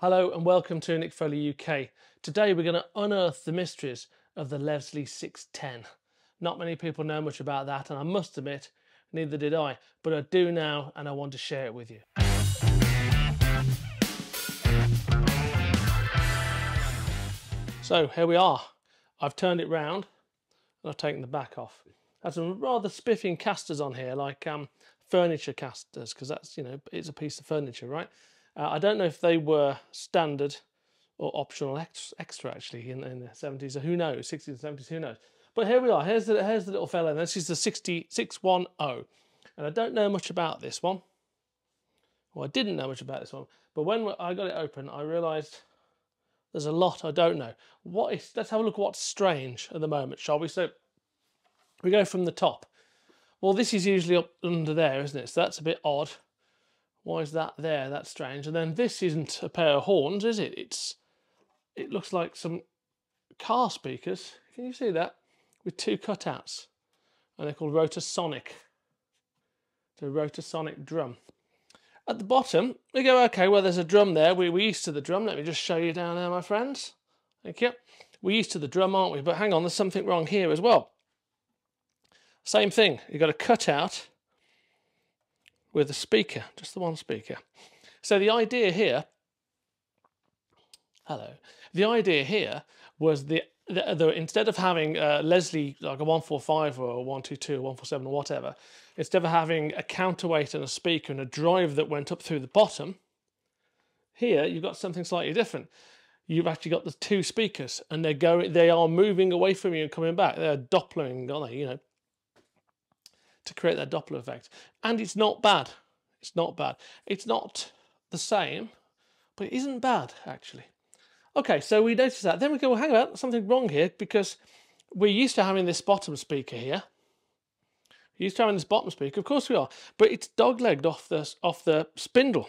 Hello and welcome to Nick Foley UK. Today we're going to unearth the mysteries of the Leslie 610. Not many people know much about that and I must admit, neither did I, but I do now and I want to share it with you. So here we are. I've turned it round and I've taken the back off. Had some rather spiffing casters on here, like um, furniture casters, because that's, you know, it's a piece of furniture, right? Uh, I don't know if they were standard or optional extra, actually in, in, the 70s. So who knows? 60s and 70s, who knows? But here we are. Here's the, here's the little fella. This is the 60610. And I don't know much about this one. Well, I didn't know much about this one. But when I got it open, I realised there's a lot I don't know. What is? Let's have a look at what's strange at the moment, shall we? So we go from the top. Well, this is usually up under there, isn't it? So that's a bit odd. Why is that there? That's strange. And then this isn't a pair of horns, is it? It's it looks like some car speakers. Can you see that? With two cutouts. And they're called Rotasonic. It's a Rotasonic drum. At the bottom, we go, okay, well, there's a drum there. We, we're used to the drum. Let me just show you down there, my friends. Thank you. We're used to the drum, aren't we? But hang on, there's something wrong here as well. Same thing. You've got a cutout with a speaker, just the one speaker. So the idea here, hello, the idea here was the, the, the instead of having uh, Leslie like a 145 or a 122 or 147 or whatever, instead of having a counterweight and a speaker and a drive that went up through the bottom, here you've got something slightly different. You've actually got the two speakers and they're going, they are moving away from you and coming back. They're Dopplering, aren't they? You know, to create that Doppler effect. And it's not bad. It's not bad. It's not the same, but it isn't bad, actually. Okay, so we notice that. Then we go, well, hang on, something wrong here because we're used to having this bottom speaker here. We're used to having this bottom speaker, of course we are, but it's dog-legged off the, off the spindle.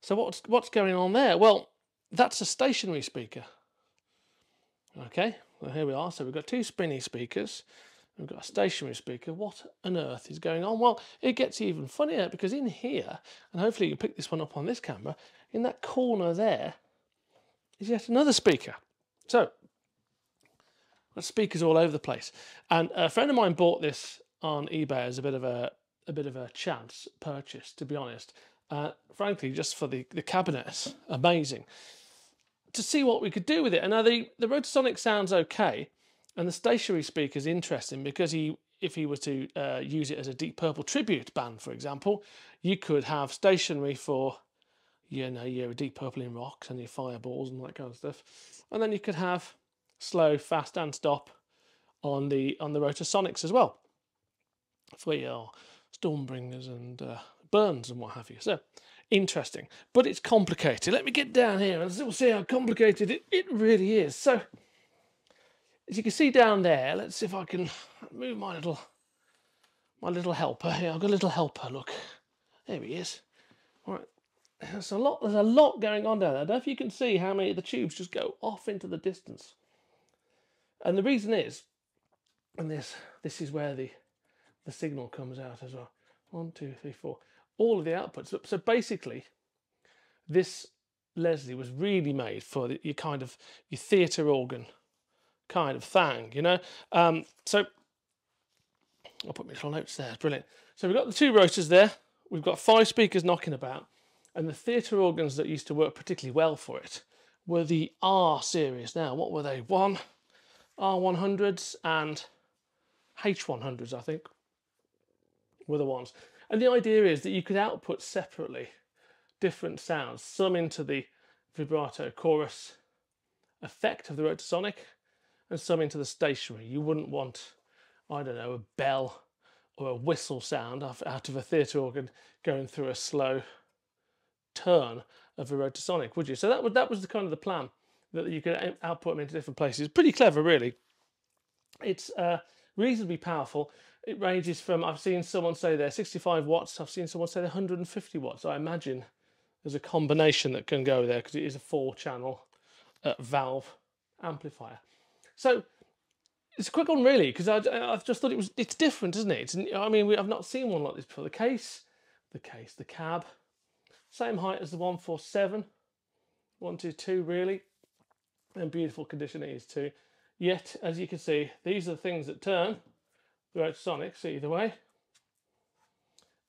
So what's, what's going on there? Well, that's a stationary speaker. Okay, well here we are. So we've got two spinny speakers. We've got a stationary speaker. What on earth is going on? Well, it gets even funnier because in here, and hopefully you pick this one up on this camera, in that corner there is yet another speaker. So, got speakers all over the place. And a friend of mine bought this on eBay as a bit of a a bit of a chance purchase, to be honest. Uh, frankly, just for the, the cabinet, amazing. To see what we could do with it. And now the, the Rotasonic sounds okay, and the stationary speaker is interesting because he, if he was to uh, use it as a Deep Purple tribute band, for example, you could have stationary for, you know, your Deep Purple in rocks and your fireballs and that kind of stuff, and then you could have slow, fast, and stop on the on the Rotasonics as well for your Stormbringers and uh, Burns and what have you. So interesting, but it's complicated. Let me get down here and we'll see how complicated it, it really is. So as you can see down there, let's see if I can move my little my little helper here. I've got a little helper, look. There he is. All right. There's a lot there's a lot going on down there. I don't know if you can see how many of the tubes just go off into the distance. And the reason is, and this this is where the the signal comes out as well. One, two, three, four. All of the outputs. So basically, this Leslie was really made for your kind of your theatre organ kind of thing, you know. Um, so I'll put my little notes there. Brilliant. So we've got the two rotors there. We've got five speakers knocking about, and the theatre organs that used to work particularly well for it were the R series. Now, what were they? One R100s and H100s, I think, were the ones. And the idea is that you could output separately different sounds, some into the vibrato chorus effect of the Rotasonic, and some into the stationary. You wouldn't want, I don't know, a bell or a whistle sound out of a theatre organ going through a slow turn of a rotasonic, would you? So that was that was the kind of the plan that you could output them into different places. Pretty clever, really. It's uh, reasonably powerful. It ranges from I've seen someone say they're 65 watts. I've seen someone say they're 150 watts. I imagine there's a combination that can go there because it is a four-channel uh, valve amplifier. So it's a quick one, really, because I, I just thought it was it's different, isn't it? It's, I mean, we, I've not seen one like this before. The case, the case, the cab, Same height as the 147, 122 really, and beautiful condition it is too. Yet, as you can see, these are the things that turn the Rotasonics either way,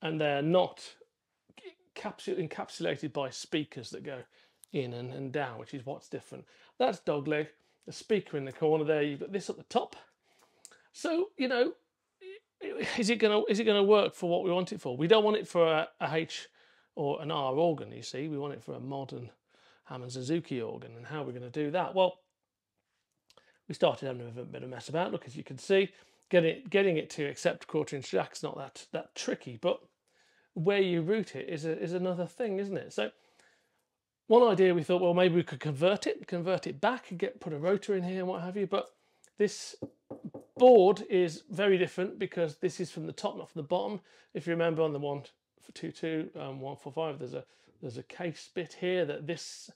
and they're not encapsulated by speakers that go in and, and down, which is what's different. That's dogleg, the speaker in the corner there, you've got this at the top. So, you know, is it gonna is it gonna work for what we want it for? We don't want it for a, a H or an R organ, you see. We want it for a modern Hammond Suzuki organ. And how are we going to do that? Well, we started having a bit of a mess about. Look, as you can see, getting it, getting it to accept quarter inch jack's not that that tricky, but where you route it is a, is another thing, isn't it? So one idea we thought, well, maybe we could convert it, convert it back and get put a rotor in here and what have you. But this board is very different because this is from the top, not from the bottom. If you remember on the one for two two um, one four five, there's a there's a case bit here that this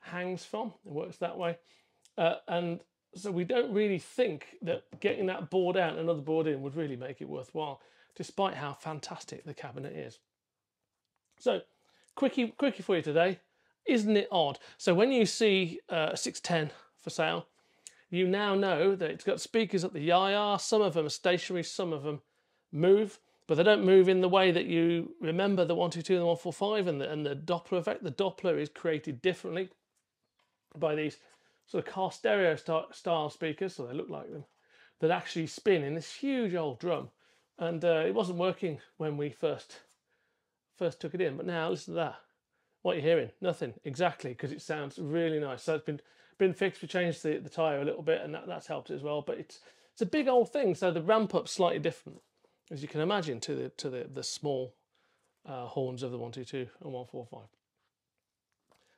hangs from. It works that way, uh, and so we don't really think that getting that board out and another board in would really make it worthwhile despite how fantastic the cabinet is. So, quickie, quickie for you today. Isn't it odd? So when you see uh, a 610 for sale, you now know that it's got speakers at the yaya. Some of them are stationary, some of them move, but they don't move in the way that you remember the 122 and the 145 and the, and the Doppler effect. The Doppler is created differently by these sort of car stereo style speakers, so they look like them, that actually spin in this huge old drum and uh, it wasn't working when we first first took it in but now listen to that what you're hearing? Nothing. Exactly because it sounds really nice. So it's been been fixed we changed the, the tire a little bit and that, that's helped as well but it's it's a big old thing. So the ramp up's slightly different as you can imagine to the to the the small uh, horns of the 122 and 145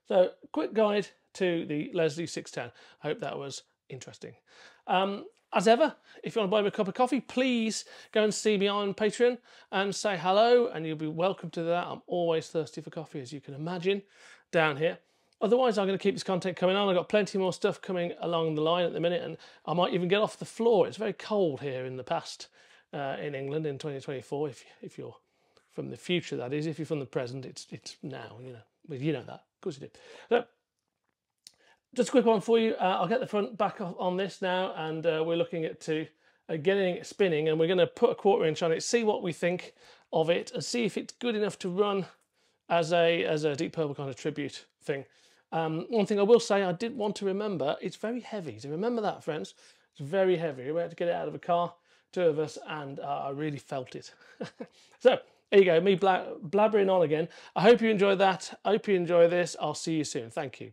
so quick guide to the leslie 610 i hope that was interesting. Um, as ever, if you want to buy me a cup of coffee, please go and see me on Patreon and say hello, and you'll be welcome to that. I'm always thirsty for coffee, as you can imagine, down here. Otherwise, I'm going to keep this content coming on. I've got plenty more stuff coming along the line at the minute, and I might even get off the floor. It's very cold here in the past uh, in England in 2024. If if you're from the future, that is. If you're from the present, it's it's now. You know, well, you know that. Of course you do. So, just a quick one for you. Uh, I'll get the front back on this now, and uh, we're looking at to uh, getting it spinning, and we're going to put a quarter inch on it, see what we think of it, and see if it's good enough to run as a as a Deep Purple kind of tribute thing. Um, one thing I will say, I did want to remember, it's very heavy. So remember that, friends. It's very heavy. We had to get it out of a car, two of us, and uh, I really felt it. so there you go, me blabbering on again. I hope you enjoyed that. I hope you enjoy this. I'll see you soon. Thank you.